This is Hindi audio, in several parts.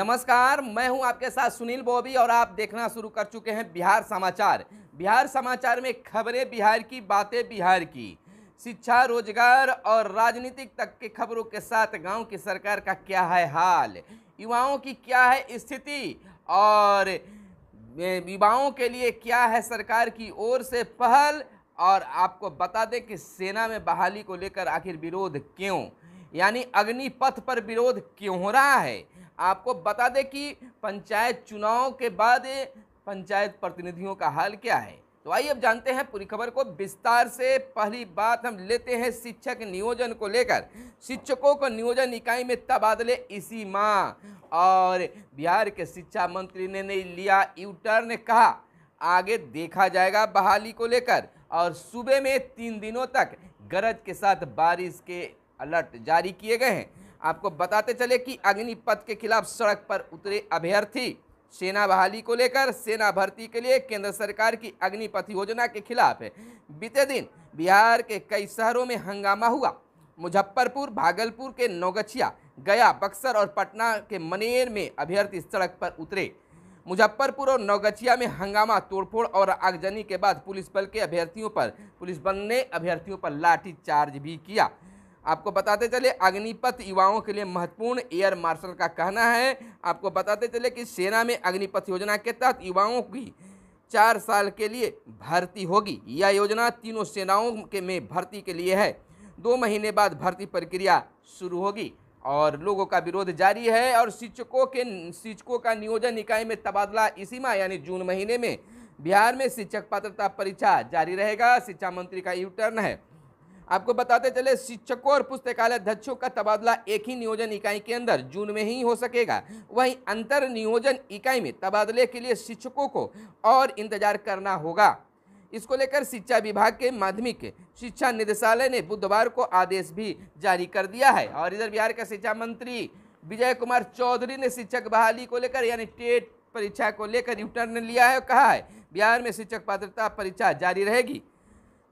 नमस्कार, मैं हूँ आपके साथ सुनील बॉबी और आप देखना शुरू कर चुके हैं बिहार समाचार। बिहार समाचार में खबरें बिहार की, बातें बिहार की। शिक्षा, रोज़गार और राजनीतिक तक के खबरों के साथ गाँव की सरकार का क्या है हाल? युवाओं की क्या है स्थिति? और युवाओं के लिए क्या है सरकार की ओर से पहल? और आपको बता दें कि सेना में बहाली को लेकर आखिर विरोध क्यों? यानी अग्निपथ पर विरोध क्यों हो रहा है? आपको बता दें कि पंचायत चुनाव के बाद पंचायत प्रतिनिधियों का हाल क्या है? तो आइए अब जानते हैं पूरी खबर को। विस्तार से पहली बात हम लेते हैं शिक्षक नियोजन को लेकर। शिक्षकों को नियोजन इकाई में तबादले इसी माह। और बिहार के शिक्षा मंत्री ने नहीं लिया यूटर ने कहा, आगे देखा जाएगा बहाली को लेकर। और सुबह में तीन दिनों तक गरज के साथ बारिश के अलर्ट जारी किए गए हैं। आपको बताते चले कि अग्निपथ के खिलाफ सड़क पर उतरे अभ्यर्थी सेना बहाली को लेकर सेना भर्ती के लिए केंद्र सरकार की अग्निपथ योजना के खिलाफ है। बीते दिन बिहार के कई शहरों में हंगामा हुआ। मुजफ्फरपुर, भागलपुर के नौगछिया, गया, बक्सर और पटना के मनेर में अभ्यर्थी सड़क पर उतरे। मुजफ्फरपुर और नौगछिया में हंगामा, तोड़फोड़ और आगजनी के बाद पुलिस बल के अभ्यर्थियों पर, पुलिस बल ने अभ्यर्थियों पर लाठी चार्ज भी किया। आपको बताते चले अग्निपथ युवाओं के लिए महत्वपूर्ण एयर मार्शल का कहना है। आपको बताते चले कि सेना में अग्निपथ योजना के तहत युवाओं की चार साल के लिए भर्ती होगी। यह योजना तीनों सेनाओं के में भर्ती के लिए है। दो महीने बाद भर्ती प्रक्रिया शुरू होगी और लोगों का विरोध जारी है और शिक्षकों के, शिक्षकों का नियोजन इकाई में तबादला इसी माह यानी जून महीने में। बिहार में शिक्षक पात्रता परीक्षा जारी रहेगा। शिक्षा मंत्री का यू टर्न है। आपको बताते चले, शिक्षकों और पुस्तकालय अध्यक्षों का तबादला एक ही नियोजन इकाई के अंदर जून में ही हो सकेगा। वहीं अंतर नियोजन इकाई में तबादले के लिए शिक्षकों को और इंतज़ार करना होगा। इसको लेकर शिक्षा विभाग के माध्यमिक शिक्षा निदेशालय ने बुधवार को आदेश भी जारी कर दिया है। और इधर बिहार के शिक्षा मंत्री विजय कुमार चौधरी ने शिक्षक बहाली को लेकर, यानी टेट परीक्षा को लेकर यूटर्न लिया है और कहा है, बिहार में शिक्षक पात्रता परीक्षा जारी रहेगी।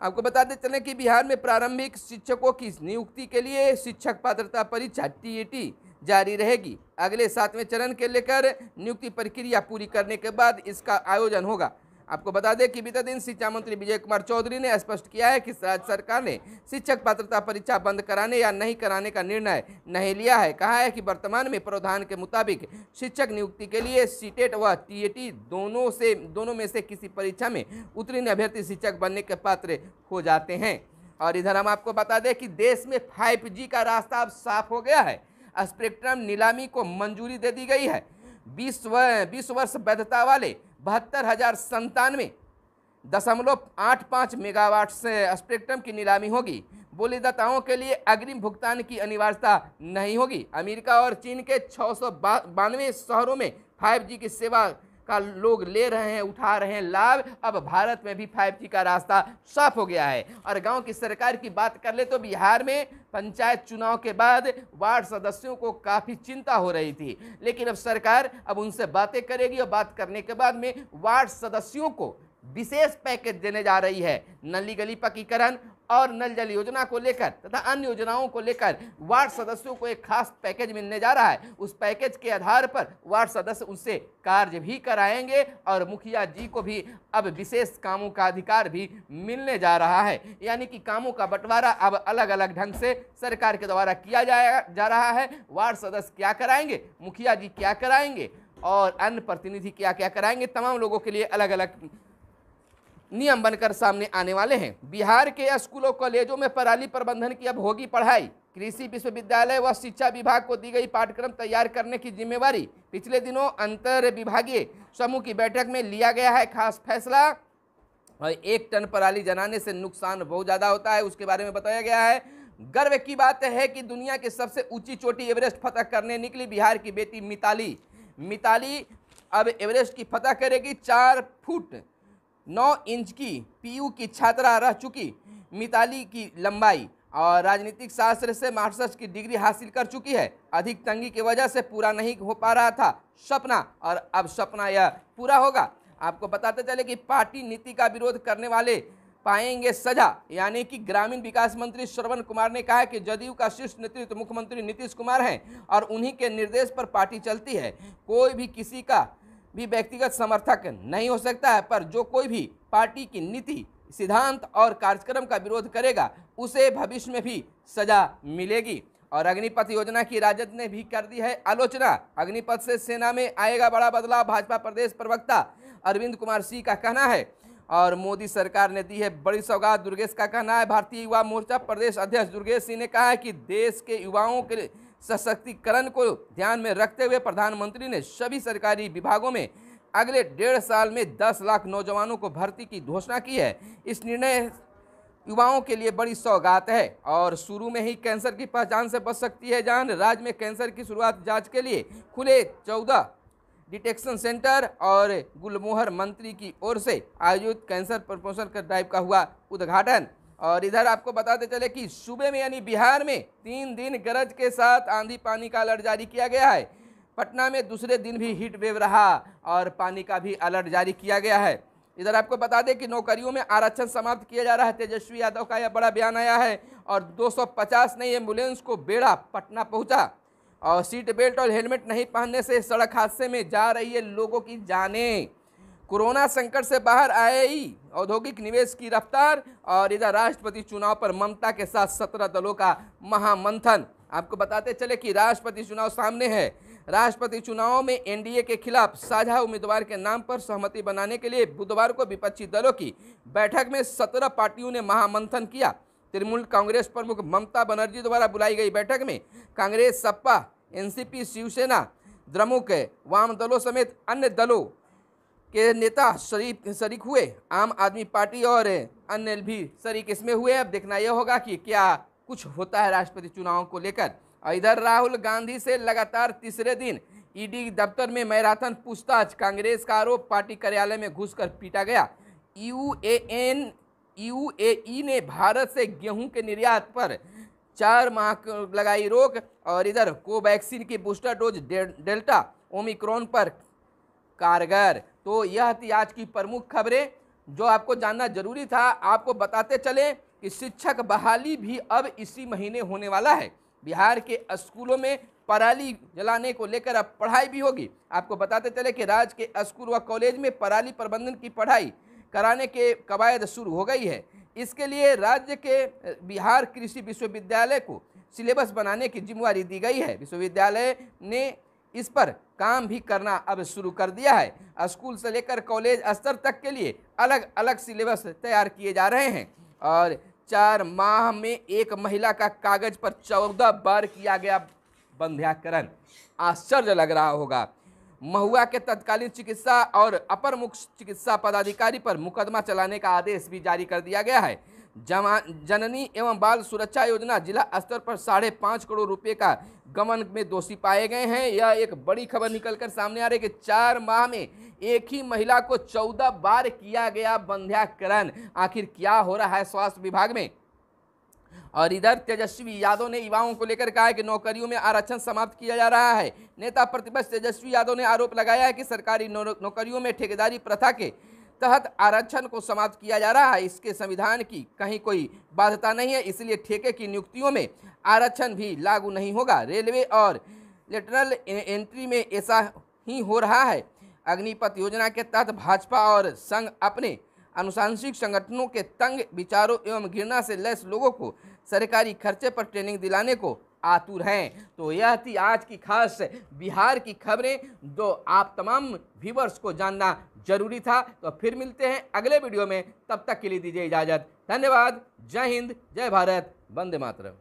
आपको बताते चलें कि बिहार में प्रारंभिक शिक्षकों की नियुक्ति के लिए शिक्षक पात्रता परीक्षा टीईटी जारी रहेगी। अगले सातवें चरण के लेकर नियुक्ति प्रक्रिया पूरी करने के बाद इसका आयोजन होगा। आपको बता दें कि बीते दिन शिक्षा मंत्री विजय कुमार चौधरी ने स्पष्ट किया है कि राज्य सरकार ने शिक्षक पात्रता परीक्षा बंद कराने या नहीं कराने का निर्णय नहीं लिया है। कहा है कि वर्तमान में प्रावधान के मुताबिक शिक्षक नियुक्ति के लिए सीटेट व टीएटी दोनों से, दोनों में से किसी परीक्षा में उत्तीर्ण अभ्यर्थी शिक्षक बनने के पात्र हो जाते हैं। और इधर हम आपको बता दें कि देश में फाइव का रास्ता अब साफ़ हो गया है। स्पेक्ट्रम नीलामी को मंजूरी दे दी गई है। बीस बीस वर्ष वैधता वाले बहत्तर हज़ार संतानवे दशमलव आठ पाँच मेगावाट से स्पेक्ट्रम की नीलामी होगी। बोलीदाताओं के लिए अग्रिम भुगतान की अनिवार्यता नहीं होगी। अमेरिका और चीन के छः सौ बानवे शहरों में 5G की सेवा का लोग ले रहे हैं, उठा रहे हैं लाभ। अब भारत में भी फाइव का रास्ता साफ़ हो गया है। और गाँव की सरकार की बात कर ले तो बिहार में पंचायत चुनाव के बाद वार्ड सदस्यों को काफ़ी चिंता हो रही थी। लेकिन अब सरकार अब उनसे बातें करेगी और बात करने के बाद में वार्ड सदस्यों को विशेष पैकेज देने जा रही है। नली गली पक्कीकरण और नल जल योजना को लेकर तथा अन्य योजनाओं को लेकर वार्ड सदस्यों को एक खास पैकेज मिलने जा रहा है। उस पैकेज के आधार पर वार्ड सदस्य उनसे कार्य भी कराएँगे और मुखिया जी को भी अब विशेष कामों का अधिकार भी मिलने जा रहा है। यानी कि कामों का बंटवारा अब अलग अलग ढंग से सरकार के द्वारा किया जाएगा जा रहा है। वार्ड सदस्य क्या कराएँगे? मुखिया जी क्या कराएँगे? और अन्य प्रतिनिधि क्या क्या कराएँगे? तमाम लोगों के लिए अलग अलग नियम बनकर सामने आने वाले हैं। बिहार के स्कूलों, कॉलेजों में पराली प्रबंधन की अब होगी पढ़ाई। कृषि विश्वविद्यालय व शिक्षा विभाग को दी गई पाठ्यक्रम तैयार करने की जिम्मेवारी पिछले दिनों अंतर विभागीय समूह की बैठक में लिया गया है। खास फैसला, और एक टन पराली जलाने से नुकसान बहुत ज़्यादा होता है, उसके बारे में बताया गया है। गर्व की बात है कि दुनिया की सबसे ऊँची चोटी एवरेस्ट फतह करने निकली बिहार की बेटी मिताली। मिताली अब एवरेस्ट की फतह करेगी चार फुट। नौ इंच की पीयू की छात्रा रह चुकी, मिताली की लंबाई और राजनीतिक शास्त्र से मास्टर्स की डिग्री हासिल कर चुकी है। अधिक तंगी की वजह से पूरा नहीं हो पा रहा था सपना और अब सपना यह पूरा होगा। आपको बताते चले कि पार्टी नीति का विरोध करने वाले पाएँगे सजा, यानी कि ग्रामीण विकास मंत्री श्रवण कुमार ने कहा कि जदयू का शीर्ष नेतृत्व मुख्यमंत्री नीतीश कुमार हैं और उन्हीं के निर्देश पर पार्टी चलती है। कोई भी किसी का भी व्यक्तिगत समर्थक नहीं हो सकता है, पर जो कोई भी पार्टी की नीति, सिद्धांत और कार्यक्रम का विरोध करेगा, उसे भविष्य में भी सजा मिलेगी। और अग्निपथ योजना की राजद ने भी कर दी है आलोचना। अग्निपथ से सेना में आएगा बड़ा बदलाव, भाजपा प्रदेश प्रवक्ता अरविंद कुमार सिंह का कहना है। और मोदी सरकार ने दी है बड़ी सौगात, दुर्गेश का कहना है। भारतीय युवा मोर्चा प्रदेश अध्यक्ष दुर्गेश सिंह ने कहा है कि देश के युवाओं के सशक्तिकरण को ध्यान में रखते हुए प्रधानमंत्री ने सभी सरकारी विभागों में अगले डेढ़ साल में 10 लाख नौजवानों को भर्ती की घोषणा की है। इस निर्णय युवाओं के लिए बड़ी सौगात है और शुरू में ही कैंसर की पहचान से बच सकती है जान। राज्य में कैंसर की शुरुआत जाँच के लिए खुले चौदह डिटेक्शन सेंटर और गुलमोहर मंत्री की ओर से आयोजित कैंसर प्रमोशन ड्राइव का हुआ उद्घाटन। और इधर आपको बताते चले कि सूबे में यानी बिहार में तीन दिन गरज के साथ आंधी पानी का अलर्ट जारी किया गया है। पटना में दूसरे दिन भी हीट वेव रहा और पानी का भी अलर्ट जारी किया गया है। इधर आपको बता दें कि नौकरियों में आरक्षण समाप्त किया जा रहा है। तेजस्वी यादव का यह बड़ा बयान आया है और 250 नई एंबुलेंस को बेड़ा पटना पहुँचा। और सीट बेल्ट और हेलमेट नहीं पहनने से सड़क हादसे में जा रही है लोगों की जाने। कोरोना संकट से बाहर आए ही औद्योगिक निवेश की रफ्तार और इधर राष्ट्रपति चुनाव पर ममता के साथ सत्रह दलों का महामंथन। आपको बताते चले कि राष्ट्रपति चुनाव सामने है। राष्ट्रपति चुनाव में एनडीए के खिलाफ साझा उम्मीदवार के नाम पर सहमति बनाने के लिए बुधवार को विपक्षी दलों की बैठक में सत्रह पार्टियों ने महामंथन किया। तृणमूल कांग्रेस प्रमुख ममता बनर्जी द्वारा बुलाई गई बैठक में कांग्रेस, सपा, एनसीपी, शिवसेना, द्रमुक, वाम दलों समेत अन्य दलों के नेता शरीक शरीक हुए। आम आदमी पार्टी और अन्य भी शरीक इसमें हुए। अब देखना यह होगा कि क्या कुछ होता है राष्ट्रपति चुनाव को लेकर। इधर राहुल गांधी से लगातार तीसरे दिन ईडी दफ्तर में मैराथन पूछताछ। कांग्रेस का आरोप, पार्टी कार्यालय में घुसकर पीटा गया। यूएएन, यूएई ने भारत से गेहूँ के निर्यात पर चार माह लगाई रोक और इधर कोवैक्सीन की बूस्टर डोज डेल्टा ओमिक्रॉन पर कारगर। तो यह थी आज की प्रमुख खबरें, जो आपको जानना ज़रूरी था। आपको बताते चले कि शिक्षक बहाली भी अब इसी महीने होने वाला है। बिहार के स्कूलों में पराली जलाने को लेकर अब पढ़ाई भी होगी। आपको बताते चले कि राज्य के स्कूल व कॉलेज में पराली प्रबंधन की पढ़ाई कराने के कवायद शुरू हो गई है। इसके लिए राज्य के, बिहार कृषि विश्वविद्यालय को सिलेबस बनाने की जिम्मेवारी दी गई है। विश्वविद्यालय ने इस पर काम भी करना अब शुरू कर दिया है। स्कूल से लेकर कॉलेज स्तर तक के लिए अलग अलग सिलेबस तैयार किए जा रहे हैं और चार माह में एक महिला का कागज़ पर चौदह बार किया गया बंध्याकरण। आश्चर्य लग रहा होगा। महुआ के तत्कालीन चिकित्सा और अपर मुख्य चिकित्सा पदाधिकारी पर मुकदमा चलाने का आदेश भी जारी कर दिया गया है। जमा, जननी एवं बाल सुरक्षा योजना जिला स्तर पर साढ़े पाँच करोड़ रुपए का गमन में दोषी पाए गए हैं। यह एक बड़ी खबर निकलकर सामने आ रही है कि चार माह में एक ही महिला को चौदह बार किया गया बंध्याकरण। आखिर क्या हो रहा है स्वास्थ्य विभाग में? और इधर तेजस्वी यादव ने युवाओं को लेकर कहा है कि नौकरियों में आरक्षण समाप्त किया जा रहा है। नेता प्रतिपक्ष तेजस्वी यादव ने आरोप लगाया है कि सरकारी नौकरियों में ठेकेदारी प्रथा के तहत आरक्षण को समाप्त किया जा रहा है। इसके संविधान की कहीं कोई बाध्यता नहीं है, इसलिए ठेके की नियुक्तियों में आरक्षण भी लागू नहीं होगा। रेलवे और लेटरल एंट्री में ऐसा ही हो रहा है। अग्निपथ योजना के तहत भाजपा और संघ अपने अनुशांसिक संगठनों के तंग विचारों एवं घृणा से लैस लोगों को सरकारी खर्चे पर ट्रेनिंग दिलाने को आतुर हैं। तो यह थी आज की खास बिहार की खबरें। जो आप तमाम व्यूवर्स को जानना ज़रूरी था। तो फिर मिलते हैं अगले वीडियो में। तब तक के लिए दीजिए इजाज़त। धन्यवाद। जय हिंद, जय भारत। वंदे मातरम।